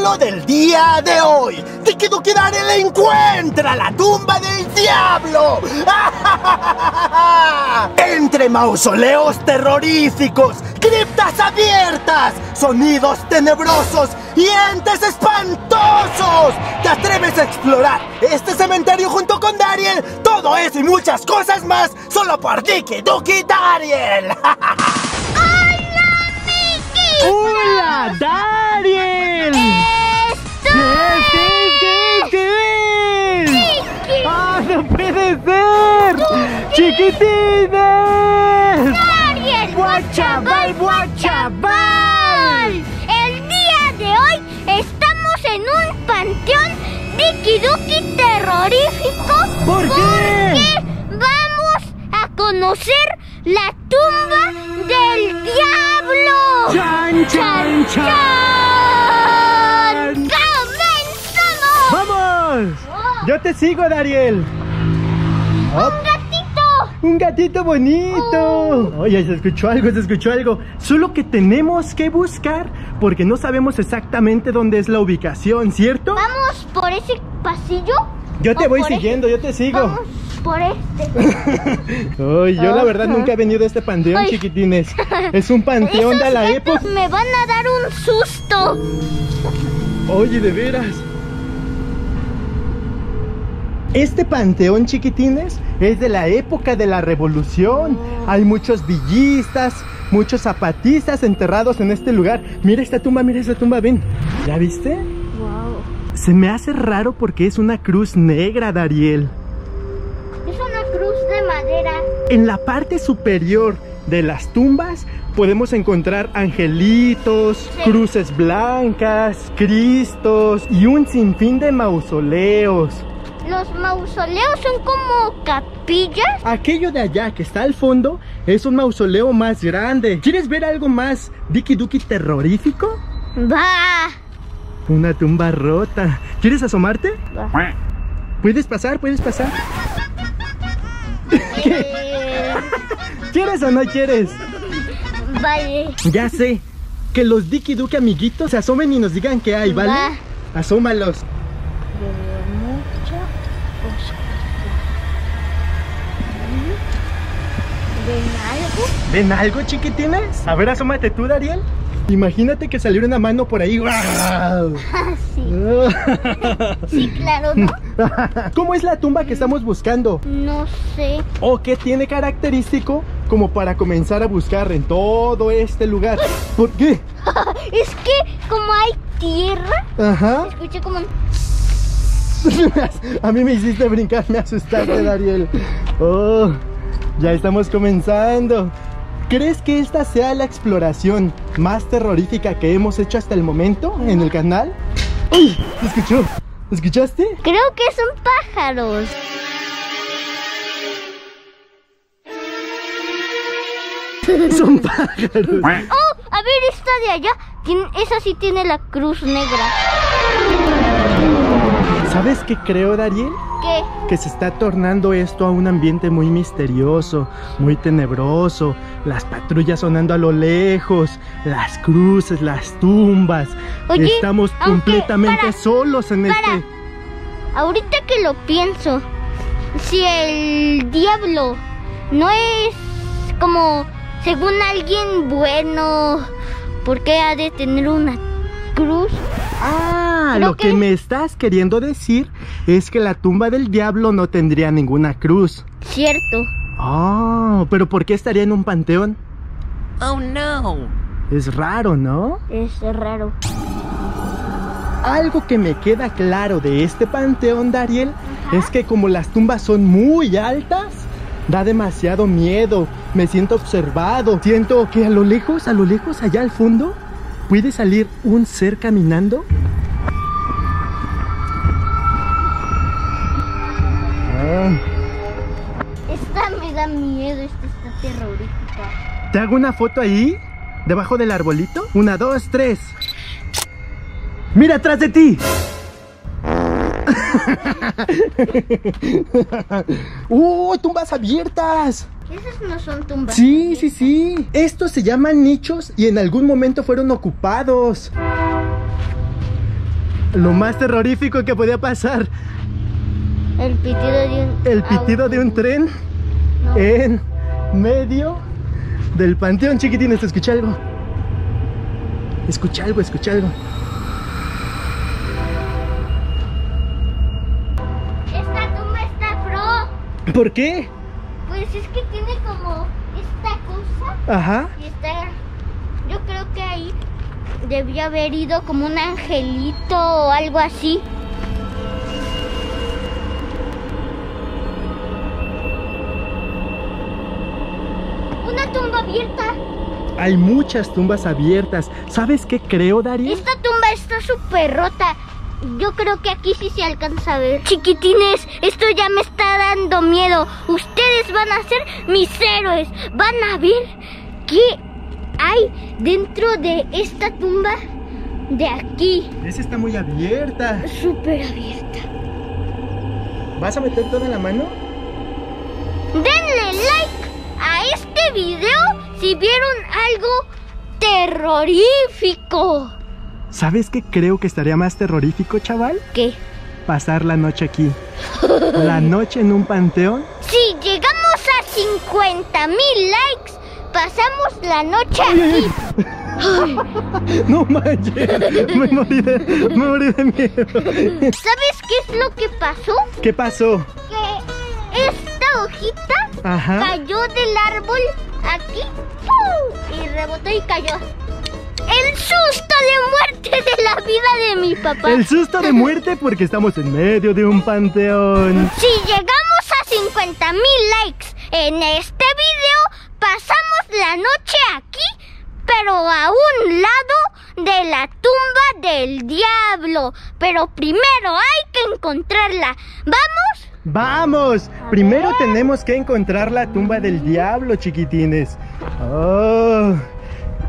capítulo del día de hoy. Tiki Duki Daryl encuentra la tumba del diablo. Entre mausoleos terroríficos, criptas abiertas, sonidos tenebrosos y entes espantosos. ¿Te atreves a explorar este cementerio junto con Dariel? Todo eso y muchas cosas más solo por Tiki Duki Daryl. ¡Hola, Dariel! No puede ser! ¡Chiquitines! Ariel! ¡Guachabay, guachabay! El día de hoy estamos en un panteón Duki terrorífico. ¿Por qué? Porque vamos a conocer la tumba del diablo. ¡Chan, chan, chan! ¡Comenzamos! ¡Vamos! Yo te sigo, Dariel. ¡Un gatito! ¡Un gatito bonito! Oye, se escuchó algo, se escuchó algo. Solo que tenemos que buscar porque no sabemos exactamente dónde es la ubicación, ¿cierto? ¿Vamos por ese pasillo? Yo te ¿O voy siguiendo, yo te sigo. Vamos por este. Ay, yo la verdad nunca he venido a este panteón, chiquitines. Es un panteón de la época. me van a dar un susto. Oye, de veras. Este panteón, chiquitines, es de la época de la revolución. Hay muchos villistas, muchos zapatistas enterrados en este lugar. Mira esta tumba, mira esta tumba, ven. ¿Ya viste? Wow. Se me hace raro porque es una cruz negra, Dariel. Es una cruz de madera. En la parte superior de las tumbas podemos encontrar angelitos, Sí. cruces blancas, cristos y un sinfín de mausoleos. Los mausoleos son como capillas. Aquello de allá que está al fondo es un mausoleo más grande. ¿Quieres ver algo más Diki Duki terrorífico? Va. Una tumba rota. ¿Quieres asomarte? Va. ¿Puedes pasar? ¿Puedes pasar? ¿Quieres o no quieres? vale. Ya sé. Que los Diki Duki amiguitos se asomen y nos digan qué hay, ¿vale? Va. Asómalos. ¿Ven algo? ¿Ven algo, chiquitines? A ver, asómate tú, Dariel. Imagínate que saliera una mano por ahí. Ah, sí. Sí, claro, ¿no? ¿Cómo es la tumba que estamos buscando? No sé. ¿O qué tiene característico como para comenzar a buscar en todo este lugar? ¿Por qué? Es que como hay tierra, Ajá. escuché como. A mí me hiciste brincar, me asustaste, Dariel. Oh, ya estamos comenzando. ¿Crees que esta sea la exploración más terrorífica que hemos hecho hasta el momento en el canal? ¡Uy! ¿Se escuchó? ¿Escuchaste? Creo que son pájaros. Son pájaros. Oh, a ver, esta de allá. Tiene- esa sí tiene la cruz negra. ¿Sabes qué creo, Dariel? ¿Qué? Que se está tornando esto a un ambiente muy misterioso, muy tenebroso. Las patrullas sonando a lo lejos, las cruces, las tumbas. Oye, Estamos completamente para, solos en para. este. Ahorita que lo pienso, si el diablo no es como, según alguien bueno, ¿por qué ha de tener una cruz? Ah, lo que... que- me estás queriendo decir es que la tumba del diablo no tendría ninguna cruz. Cierto. Ah, pero ¿por qué estaría en un panteón? Oh no! Es raro, ¿no? Es raro. Algo que me queda claro de este panteón, Dariel, es que como las tumbas son muy altas, da demasiado miedo. Me siento observado. Siento que a lo lejos, a lo lejos, allá al fondo, puede salir un ser caminando. Esta me da miedo, esta está terrorífica. ¿Te hago una foto ahí? ¿Debajo del arbolito? Una, dos, tres. ¡Mira atrás de ti! ¡Uh! ¡Tumbas abiertas! Esas no son tumbas. Sí, sí, sí. Estos se llaman nichos y en algún momento fueron ocupados. Lo más terrorífico que podía pasar. El pitido de un. El pitido de un tren No. en medio del panteón. Chiquitines, escucha algo. Escucha algo, escucha algo. Esta tumba está pro. ¿Por qué? Pues es que tiene como esta cosa. Ajá. Y está. Yo creo que ahí debió haber ido como un angelito o algo así. Una tumba abierta. Hay muchas tumbas abiertas. ¿Sabes qué creo, Darío? Esta tumba está súper rota. Yo creo que aquí sí se alcanza a ver. Chiquitines, esto ya me está dando miedo. Ustedes van a ser mis héroes. Van a ver qué hay dentro de esta tumba de aquí. Esa está muy abierta. Súper abierta. ¿Vas a meter toda la mano? Denle like a este video si vieron algo terrorífico. ¿Sabes qué creo que estaría más terrorífico, chaval? ¿Qué? Pasar la noche aquí. La noche en un panteón. Si llegamos a 50 mil likes, pasamos la noche aquí. No manches. Me morí de, me morí de miedo. ¿Sabes qué es lo que pasó? ¿Qué pasó? Que esta hojita Ajá. cayó del árbol aquí ¡pum! y rebotó y cayó. El susto de muerte de la vida de mi papá. El susto de muerte porque estamos en medio de un panteón. Si llegamos a 50 mil likes en este video, pasamos la noche aquí, pero a un lado de la tumba del diablo. Pero primero hay que encontrarla. ¿Vamos? ¡Vamos! Primero tenemos que encontrar la tumba del diablo, chiquitines. Oh,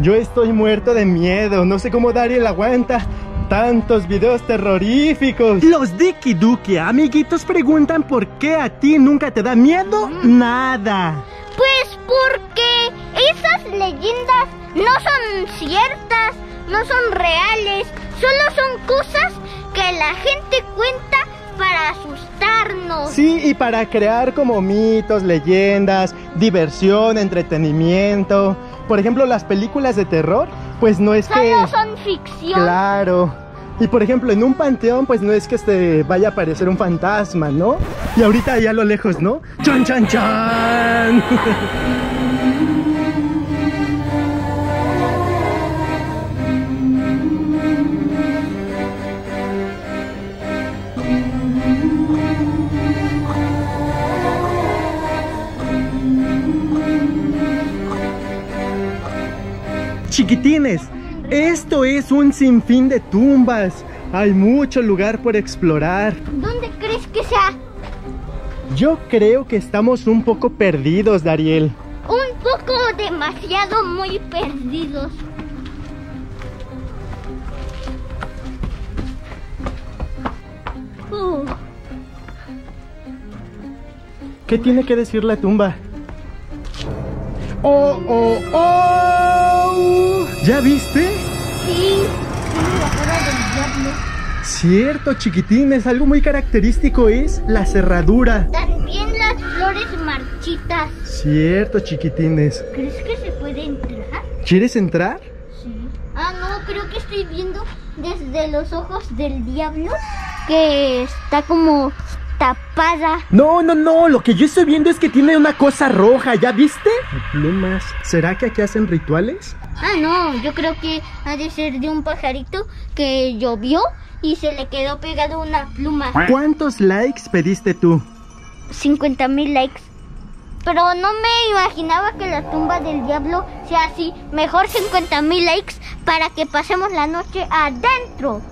yo estoy muerto de miedo. No sé cómo Dariel aguanta tantos videos terroríficos. Los Diki Duki, amiguitos, preguntan por qué a ti nunca te da miedo. Nada. Pues porque esas leyendas no son ciertas, no son reales, solo son cosas que la gente cuenta para asustarnos. Sí, y para crear como mitos, leyendas, diversión, entretenimiento. Por ejemplo, las películas de terror, pues no es que... Solo son ficción. Claro. Y por ejemplo, en un panteón, pues no es que se vaya a aparecer un fantasma, ¿no? Y ahorita allá a lo lejos, ¿no? ¡Chan, chan, chan! Chiquitines, esto es un sinfín de tumbas. Hay mucho lugar por explorar. ¿Dónde crees que sea? Yo creo que estamos un poco perdidos, Dariel. Un poco demasiado muy perdidos. Uh, ¿Qué tiene que decir la tumba? ¡Oh, oh, oh! ¿Ya viste? sí, tiene la cara del diablo. Cierto, chiquitines, algo muy característico es la cerradura. También las flores marchitas. Cierto, chiquitines. ¿Crees que se puede entrar? ¿Quieres entrar? Sí. Ah, no, creo que estoy viendo desde los ojos del diablo que está como No, no, no, lo que yo estoy viendo es que tiene una cosa roja, ¿ya viste? Plumas. ¿Será que aquí hacen rituales? Ah, no, yo creo que ha de ser de un pajarito que llovió y se le quedó pegado una pluma. ¿Cuántos likes pediste tú? 50 mil likes. Pero no me imaginaba que la tumba del diablo sea así. Mejor 50 mil likes para que pasemos la noche adentro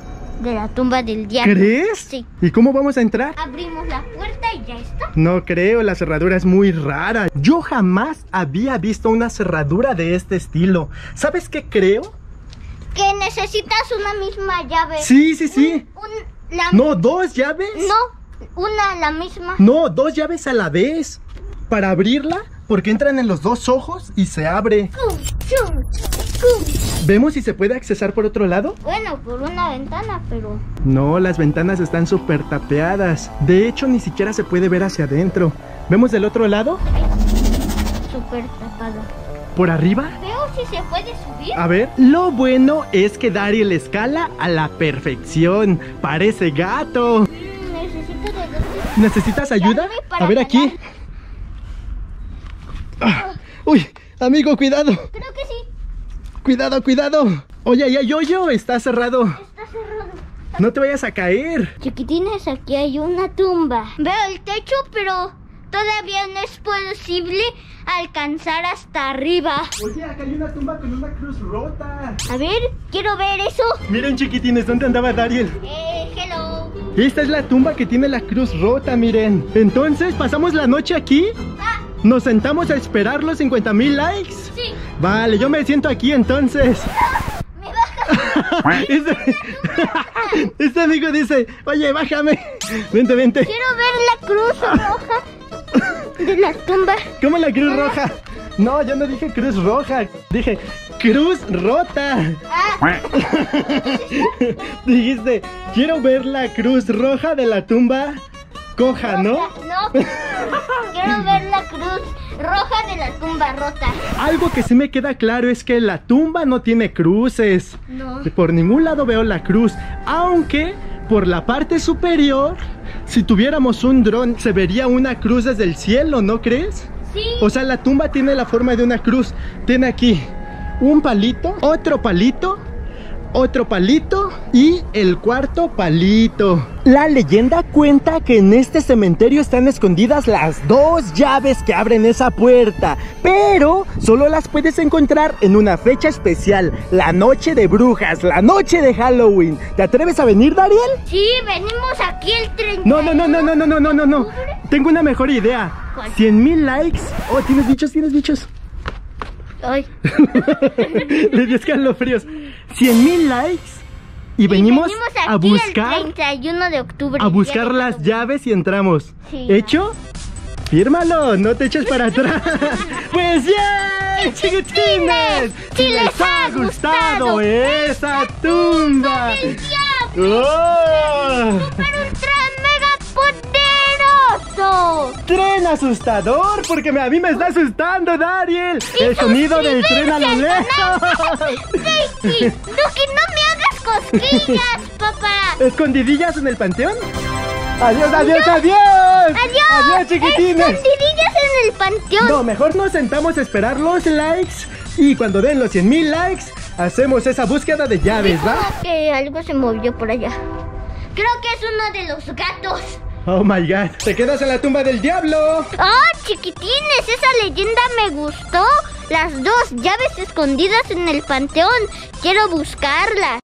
de la tumba del diablo. ¿Crees? Sí. ¿Y cómo vamos a entrar? Abrimos la puerta y ya está. No creo, la cerradura es muy rara. Yo jamás había visto una cerradura de este estilo. ¿Sabes qué creo? Que necesitas una misma llave. Sí, sí, sí. Un- la- No, dos llaves. No, una la misma. No, dos llaves a la vez. Para abrirla, porque entran en los dos ojos y se abre. Chum, chum. ¿Vemos si se puede accesar por otro lado? Bueno, por una ventana, pero... No, las ventanas están súper tapeadas. De hecho, ni siquiera se puede ver hacia adentro. ¿Vemos del otro lado? Súper tapado. ¿Por arriba? Veo si se puede subir. A ver, lo bueno es que Daryl escala a la perfección. Parece gato. Mm, Necesito de. ¿Necesitas ayuda? A ver aquí. Ah, Uy, amigo, cuidado. Creo que. Cuidado, cuidado. Oye, ahí hay hoyo. Está cerrado. Está cerrado. No te vayas a caer. Chiquitines, aquí hay una tumba. Veo el techo, pero todavía no es posible alcanzar hasta arriba. Oye, acá hay una tumba con una cruz rota. A ver, quiero ver eso. Miren, chiquitines, ¿dónde andaba Dariel? Eh, hello. Esta es la tumba que tiene la cruz rota, miren. Entonces, ¿pasamos la noche aquí? Ah, ¿Nos sentamos a esperar los 50 mil likes? Vale, yo me siento aquí entonces. me baja. Este, este amigo dice, oye, bájame. Vente, vente. Quiero ver la cruz roja de la tumba. ¿Cómo la cruz roja? No, yo no dije cruz roja, dije cruz rota. Ah, Dijiste, quiero ver la cruz roja de la tumba coja, ¿no? No. Quiero ver la cruz roja de la tumba rota. Algo que sí me queda claro es que la tumba no tiene cruces. No. Por ningún lado veo la cruz, aunque por la parte superior, si tuviéramos un dron, se vería una cruz desde el cielo, ¿no crees? Sí. O sea, la tumba tiene la forma de una cruz. Tiene aquí un palito, otro palito, otro palito y el cuarto palito. La leyenda cuenta que en este cementerio están escondidas las dos llaves que abren esa puerta, pero solo las puedes encontrar en una fecha especial, la noche de brujas, la noche de Halloween. ¿Te atreves a venir, Dariel? Sí, venimos aquí el 30. No, no, no, no, no, no, no, no, no, no. Tengo una mejor idea. ¿Cuál? 100 mil likes. Oh, tienes bichos, tienes bichos. Ay, Le dio escalofríos. 100 mil likes. Y venimos, aquí a buscar, el 31 de octubre. a buscar las llaves y entramos. Sí. ¿Hecho? Fírmalo, no te eches para atrás. Pues ya, chiquitines. Si les ha gustado esa tumba. ¡Oh! ¡Para un tren mega poderoso! ¡Tren asustador! Porque a mí me está asustando, Dariel. El sonido del tren a lo lejos. ¡Daisy! ¡No, me hagas cosquillas, papá! ¿Escondidillas en el panteón? ¡Adiós, adiós, adiós! ¡Adiós! ¡Adiós, chiquitines! ¡Escondidillas en el panteón! No, mejor nos sentamos a esperar los likes. Y cuando den los 100 mil likes, hacemos esa búsqueda de llaves, ¿va? Que algo se movió por allá. Creo que es uno de los gatos. Oh my god. Te quedas en la tumba del diablo. ¡Oh, chiquitines! Esa leyenda me gustó. Las dos llaves escondidas en el panteón. Quiero buscarlas.